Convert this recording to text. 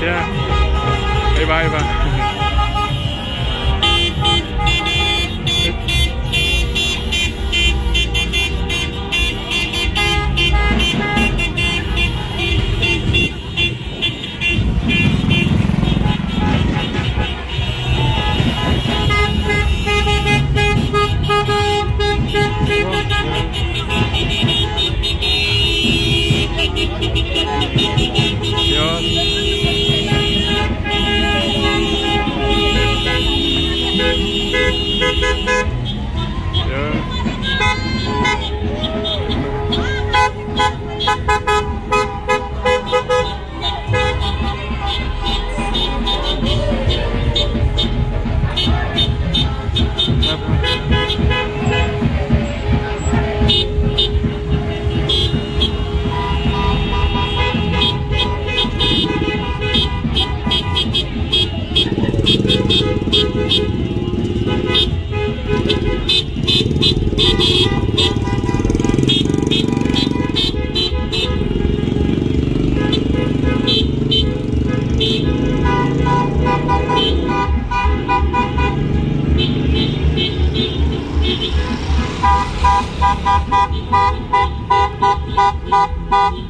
拜拜拜。You.